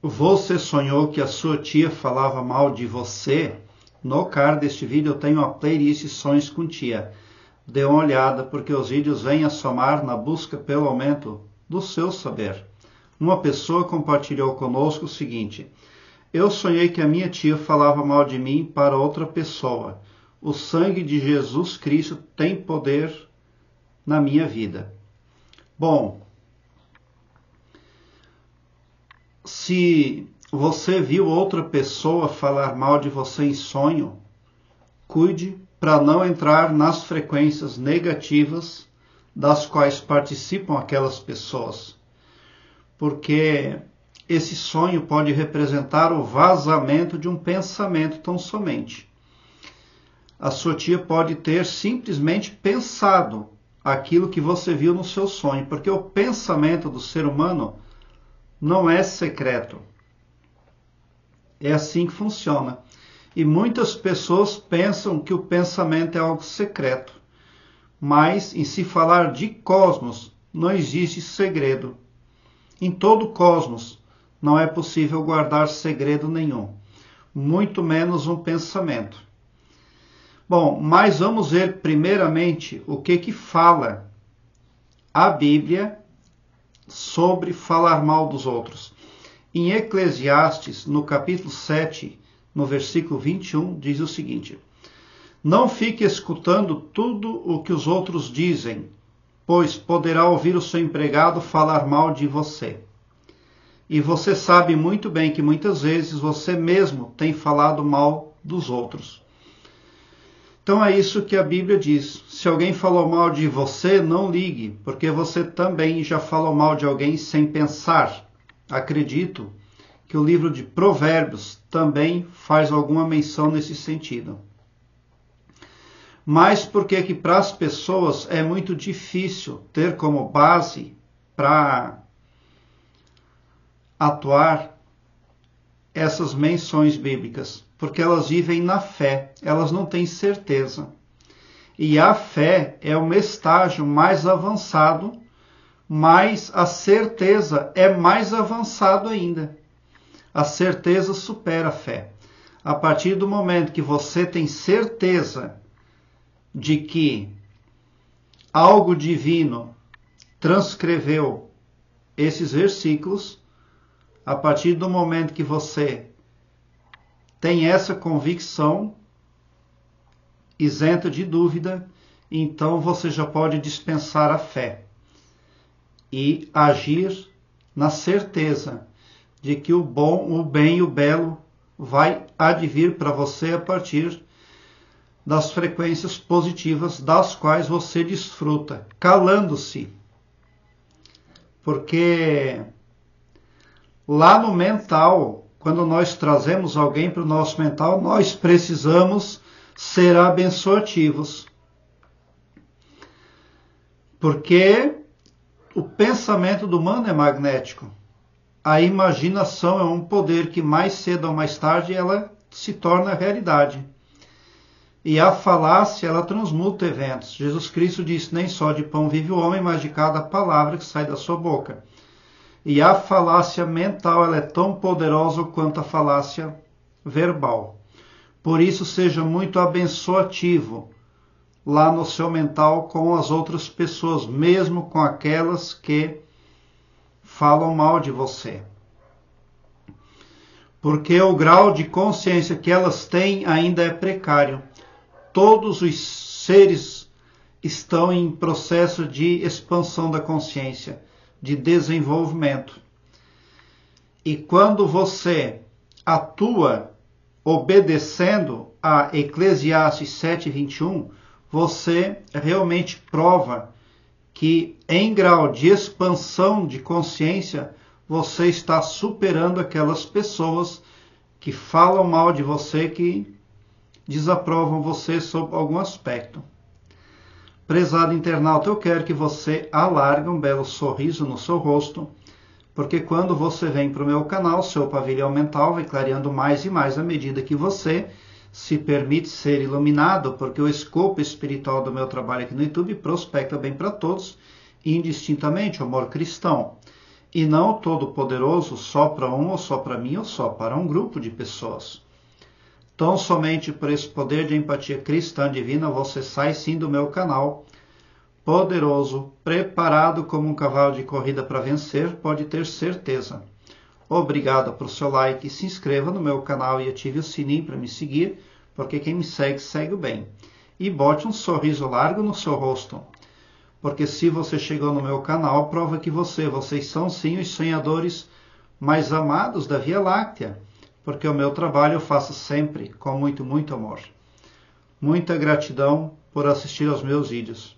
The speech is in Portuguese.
você sonhou que a sua tia falava mal de você? No card deste vídeo eu tenho a playlist Sonhos com Tia. Dê uma olhada porque os vídeos vêm a somar na busca pelo aumento do seu saber. Uma pessoa compartilhou conosco o seguinte: Eu sonhei que a minha tia falava mal de mim para outra pessoa. O sangue de Jesus Cristo tem poder na minha vida. Bom, se você viu outra pessoa falar mal de você em sonho, cuide para não entrar nas frequências negativas das quais participam aquelas pessoas. Porque esse sonho pode representar o vazamento de um pensamento tão somente. A sua tia pode ter simplesmente pensado aquilo que você viu no seu sonho, porque o pensamento do ser humano não é secreto. É assim que funciona. E muitas pessoas pensam que o pensamento é algo secreto. Mas em se falar de cosmos, não existe segredo. Em todo o cosmos não é possível guardar segredo nenhum, muito menos um pensamento. Bom, mas vamos ver primeiramente o que que fala a Bíblia sobre falar mal dos outros. Em Eclesiastes, no capítulo 7, no versículo 21, diz o seguinte: Não fique escutando tudo o que os outros dizem, pois poderá ouvir o seu empregado falar mal de você. E você sabe muito bem que muitas vezes você mesmo tem falado mal dos outros. Então é isso que a Bíblia diz. Se alguém falou mal de você, não ligue, porque você também já falou mal de alguém sem pensar. Acredito que o livro de Provérbios também faz alguma menção nesse sentido. Mas porque que para as pessoas é muito difícil ter como base para atuar essas menções bíblicas? Porque elas vivem na fé, elas não têm certeza. E a fé é um estágio mais avançado, mas a certeza é mais avançado ainda. A certeza supera a fé. A partir do momento que você tem certeza de que algo divino transcreveu esses versículos, a partir do momento que você tem essa convicção isenta de dúvida, então você já pode dispensar a fé e agir na certeza de que o bom, o bem e o belo vai advir para você a partir das frequências positivas das quais você desfruta, calando-se. Porque lá no mental quando nós trazemos alguém para o nosso mental, nós precisamos ser abençoativos. Porque o pensamento do humano é magnético. A imaginação é um poder que mais cedo ou mais tarde ela se torna realidade. E a falácia, ela transmuta eventos. Jesus Cristo disse: Nem só de pão vive o homem, mas de cada palavra que sai da sua boca. E a falácia mental ela é tão poderosa quanto a falácia verbal. Por isso, seja muito abençoativo lá no seu mental com as outras pessoas, mesmo com aquelas que falam mal de você. Porque o grau de consciência que elas têm ainda é precário. Todos os seres estão em processo de expansão da consciência de desenvolvimento. E quando você atua obedecendo a Eclesiastes 7:21, você realmente prova que em grau de expansão de consciência você está superando aquelas pessoas que falam mal de você, que desaprovam você sob algum aspecto. Prezado internauta, eu quero que você alargue um belo sorriso no seu rosto, porque quando você vem para o meu canal, seu pavilhão mental vai clareando mais e mais à medida que você se permite ser iluminado, porque o escopo espiritual do meu trabalho aqui no YouTube prospecta bem para todos, indistintamente, o amor cristão. e não o Todo-Poderoso só para um ou só para mim ou só para um grupo de pessoas. Tão somente por esse poder de empatia cristã divina você sai sim do meu canal. Poderoso, preparado como um cavalo de corrida para vencer, pode ter certeza. Obrigado por seu like, se inscreva no meu canal e ative o sininho para me seguir, porque quem me segue, segue o bem. E bote um sorriso largo no seu rosto, porque se você chegou no meu canal, prova que você, vocês são sim os sonhadores mais amados da Via Láctea, porque o meu trabalho eu faço sempre com muito, muito amor. Muita gratidão por assistir aos meus vídeos.